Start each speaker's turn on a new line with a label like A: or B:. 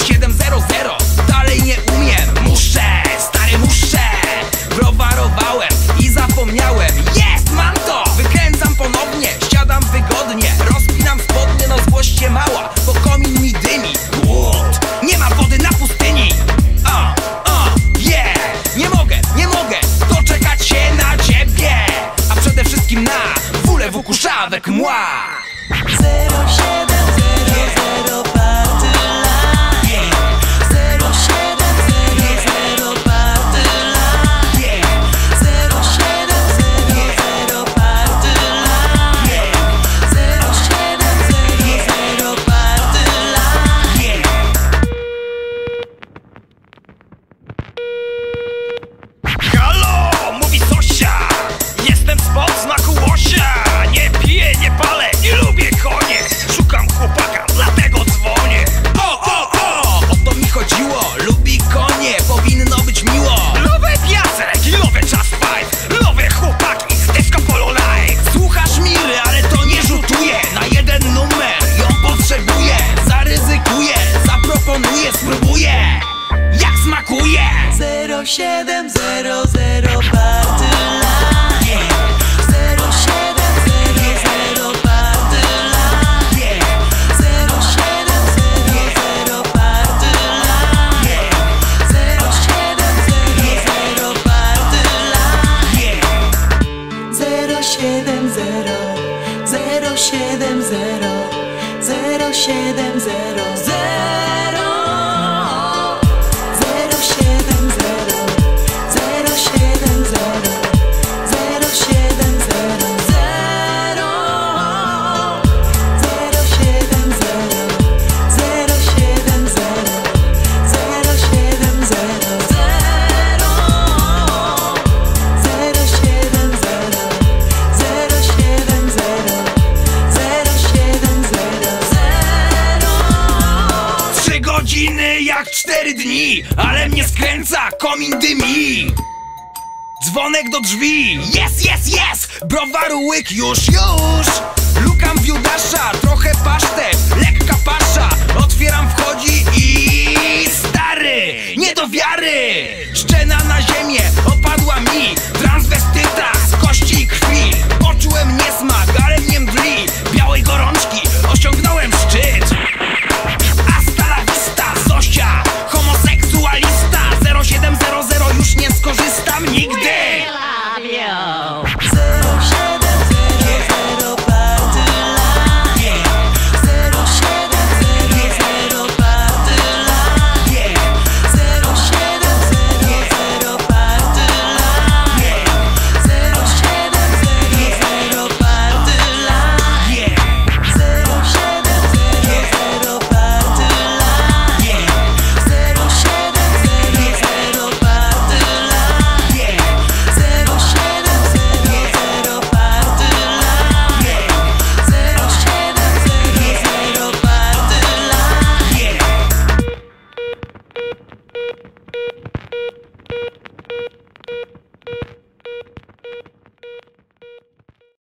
A: 0700 Dalej nie umiem, muszę, stary muszę. Browarowałem i zapomniałem. Jest, mam to! Wykręcam ponownie, siadam wygodnie. Rozpinam spodnie, no złość się mała Bo komin mi dymi. Głód, nie ma wody na pustyni. A, a, yeah Nie mogę, nie mogę doczekać się na ciebie. A przede wszystkim na wulę wukuszawek mła.
B: 07 0700 Partyla 0700 Partyla 0700 Partyla 0700 Partyla 070 070 070
A: godziny jak cztery dni Ale mnie skręca, komin dymi Dzwonek do drzwi Yes, yes, yes! Browaru łyk już, już! Lukam wiudasza, trochę
B: えっ?